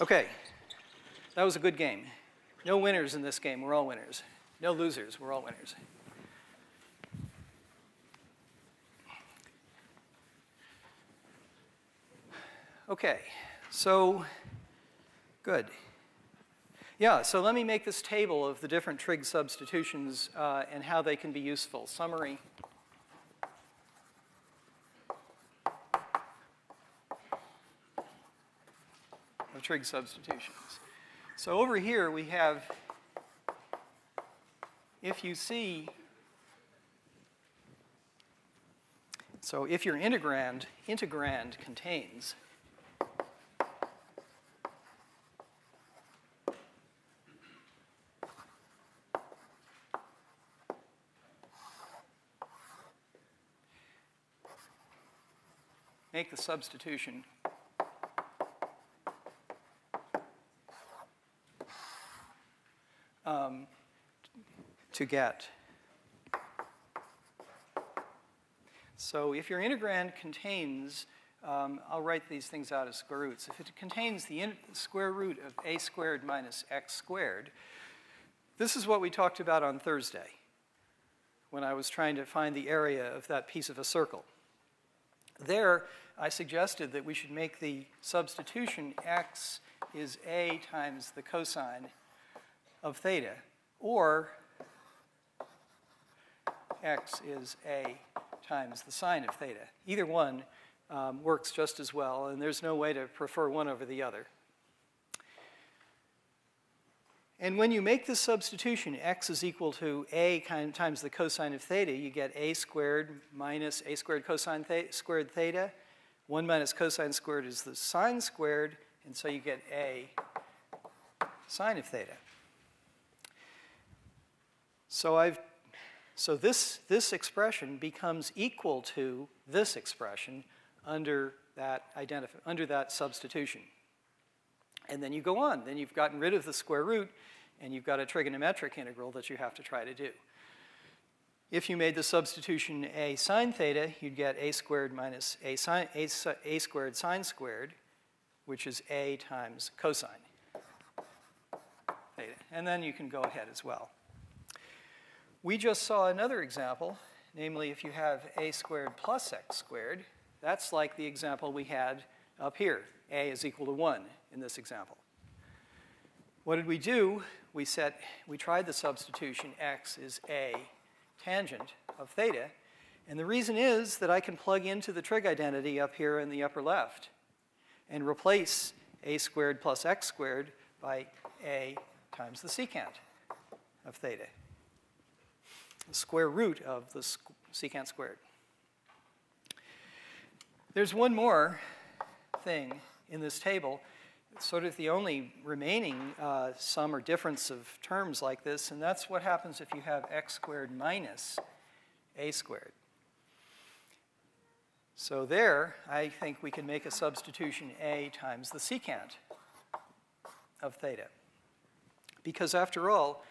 Okay, that was a good game. No winners in this game, we're all winners. No losers, we're all winners. Okay, so good. Yeah, so let me make this table of the different trig substitutions uh, and how they can be useful. Summary. Trig substitutions. So over here we have, if you see, so if your integrand, integrand contains make the substitution um, to get. So if your integrand contains, um, I'll write these things out as square roots. If it contains the square root of a squared minus x squared, this is what we talked about on Thursday when I was trying to find the area of that piece of a circle. There, I suggested that we should make the substitution x is a times the cosine of theta, or x is a times the sine of theta. Either one um, works just as well, and there's no way to prefer one over the other. And when you make this substitution, x is equal to a times the cosine of theta, you get a squared minus a squared cosine squared theta 1 minus cosine squared is the sine squared, and so you get a sine of theta. So I've so this this expression becomes equal to this expression under that identif- under that substitution. And then you go on. Then you've gotten rid of the square root, and you've got a trigonometric integral that you have to try to do. If you made the substitution a sine theta, you'd get a squared minus a, a, a squared sine squared, which is a times cosine theta. And then you can go ahead as well. We just saw another example, namely if you have a squared plus x squared, that's like the example we had up here. a is equal to 1 in this example. What did we do? We set, we tried the substitution x is a tangent of theta. And the reason is that I can plug into the trig identity up here in the upper left and replace a squared plus x squared by a times the secant of theta, the square root of the secant squared. There's one more thing in this table. It's sort of the only remaining uh, sum or difference of terms like this, and that's what happens if you have x squared minus a squared. So there, I think we can make a substitution a times the secant of theta. Because after all,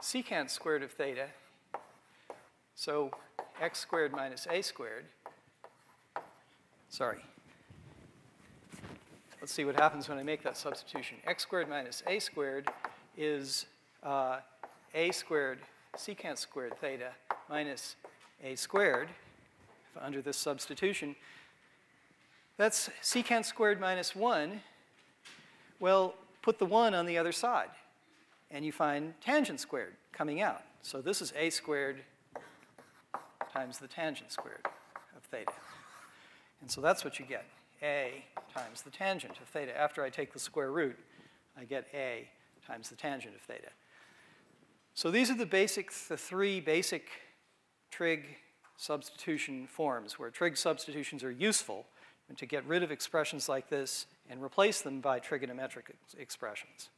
secant squared of theta, so x squared minus a squared, sorry, Let's see what happens when I make that substitution. x squared minus a squared is uh, a squared secant squared theta minus a squared under this substitution. That's secant squared minus 1. Well, put the 1 on the other side, and you find tangent squared coming out. So this is a squared times the tangent squared of theta. And so that's what you get a times the tangent of theta. After I take the square root, I get a times the tangent of theta. So these are the basic, the three basic trig substitution forms where trig substitutions are useful to get rid of expressions like this and replace them by trigonometric expressions.